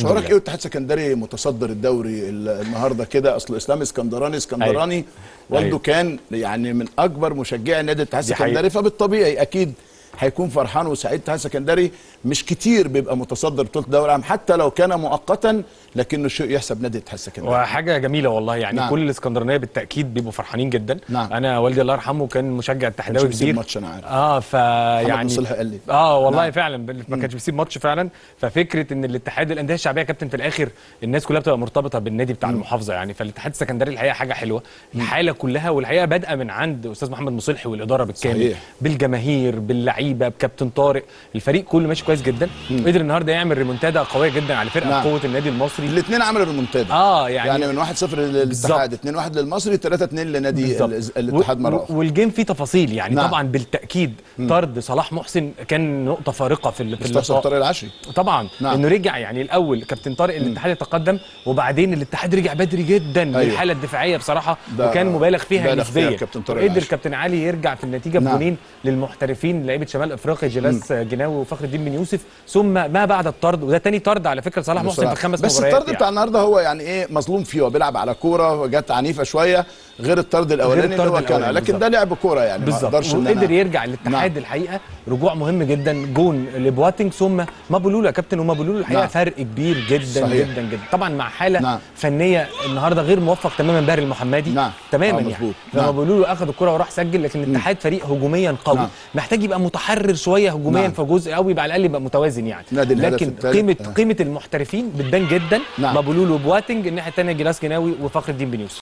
شعورك إيه والاتحاد السكندري متصدر الدوري ال- النهارده كده أصل اسلام إسكندراني إسكندراني والده أيوة. كان يعني من أكبر مشجعي نادي الاتحاد. السكندري فبالطبيعي أكيد هيكون فرحان وسعيد الاتحاد السكندري مش كتير بيبقى متصدر بطولة الدوري العام حتى لو كان مؤقتا لكنه شيء يحسب نادي الاتحاد السكندري وحاجة جميلة والله يعني نعم. كل الإسكندرانية بالتأكيد بيبقوا فرحانين جدا نعم. أنا والدي الله يرحمه كان مشجع اتحاداوي بيسيب كبير ماتش أنا عارف. آه فيعني مصلح قال لي. آه والله نعم. فعلا ما كانش بيسيب ماتش فعلا ففكرة إن الاتحاد الأندية الشعبية يا كابتن في الآخر الناس كلها بتبقى مرتبطة بالنادي بتاع المحافظة يعني فالاتحاد السكندري الحقيقة حاجة حلوة الحالة كلها والحقيقة بادئة من عند أستاذ محمد مصلحي والإدارة بالكامل. بالجماهير باللعيبة بكابتن طارق الفريق كله ماشي كويس جدا قدر النهارده يعمل ريمونتادا قوية جدا على فرقة نعم. قوة النادي المصري الاثنين عملوا ريمونتادا آه يعني, يعني من 1-0 للاتحاد 2-1 للمصري 3-2 لنادي الاتحاد مره أخرى والجيم فيه تفاصيل يعني نعم. طبعا بالتأكيد طرد صلاح محسن كان نقطة فارقة في في اللقاء طارق العشري طبعا نعم. إنه رجع يعني الأول كابتن طارق الاتحاد يتقدم وبعدين الاتحاد رجع بدري جدا. أيوة. الحاله الدفاعية بصراحة وكان مبالغ فيها نسبيا قدر. كابتن علي يرجع في النتيجة نعم. بجونين للمحترفين لعيبة شمال افريقيا جلاس جناوي وفخر الدين بن يوسف. ثم ما بعد الطرد وده تاني طرد على فكرة صلاح محسن في خمس بس مباريات الطرد بتاع النهارده هو يعني إيه مظلوم فيه هو بيلعب على كورة وجت عنيفة شوية. غير الطرد الأولاني اللي هو كان لكن ده. لعب كورة يعني ما بالظبط أقدرش إن وقدر يرجع الاتحاد نعم. الحقيقة رجوع مهم جدا جون لبواتينج ثم مابولولو يا كابتن ومابولولو الحقيقة نعم. فرق كبير جدا صحيح. جدا جدا طبعا مع حالة نعم. نعم. فنية النهارده غير موفق تماما باهر المحمدي نعم. تماما آه، يعني مظبوط. نعم. فمابولولو أخذ الكرة وراح سجل لكن الاتحاد فريق هجوميا قوي نعم. محتاج يبقى متحرر شوية هجوميا نعم. في جزء قوي على الأقل يبقى متوازن يعني لكن. قيمه آه. قيمة المحترفين بتبان جدا نعم. مابولولو وبواتينج الناحية الثانية جلاس جناوي وفخر الدين بن يوسف